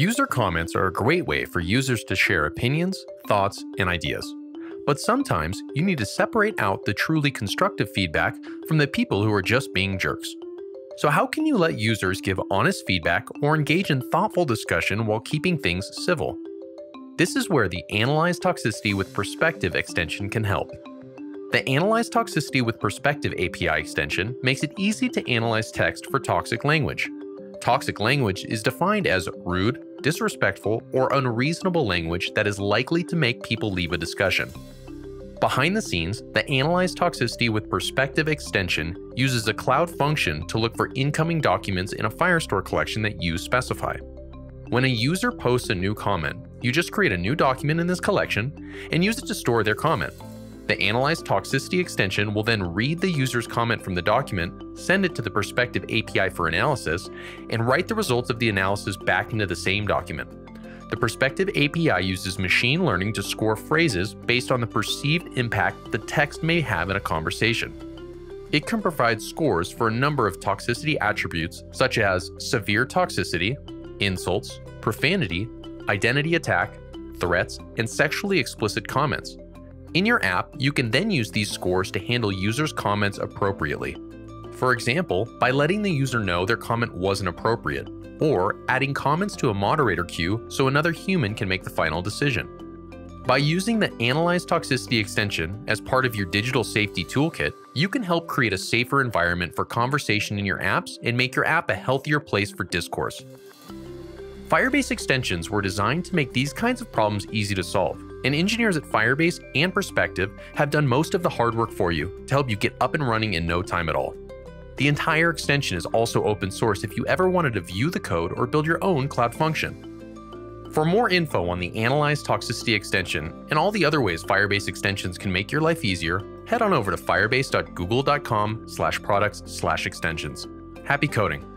User comments are a great way for users to share opinions, thoughts, and ideas. But sometimes you need to separate out the truly constructive feedback from the people who are just being jerks. So, how can you let users give honest feedback or engage in thoughtful discussion while keeping things civil? This is where the Analyze Toxicity with Perspective extension can help. The Analyze Toxicity with Perspective API extension makes it easy to analyze text for toxic language. Toxic language is defined as rude, disrespectful, or unreasonable language that is likely to make people leave a discussion. Behind the scenes, the Analyze Toxicity with Perspective extension uses a cloud function to look for incoming documents in a Firestore collection that you specify. When a user posts a new comment, you just create a new document in this collection and use it to store their comment. The Analyze Toxicity extension will then read the user's comment from the document, send it to the Perspective API for analysis, and write the results of the analysis back into the same document. The Perspective API uses machine learning to score phrases based on the perceived impact the text may have in a conversation. It can provide scores for a number of toxicity attributes such as severe toxicity, insults, profanity, identity attack, threats, and sexually explicit comments. In your app, you can then use these scores to handle users' comments appropriately. For example, by letting the user know their comment wasn't appropriate, or adding comments to a moderator queue so another human can make the final decision. By using the Analyze Toxicity extension as part of your digital safety toolkit, you can help create a safer environment for conversation in your apps and make your app a healthier place for discourse. Firebase extensions were designed to make these kinds of problems easy to solve, and engineers at Firebase and Perspective have done most of the hard work for you to help you get up and running in no time at all. The entire extension is also open source if you ever wanted to view the code or build your own cloud function. For more info on the Analyze Toxicity extension and all the other ways Firebase extensions can make your life easier, head on over to firebase.google.com slash products slash extensions. Happy coding!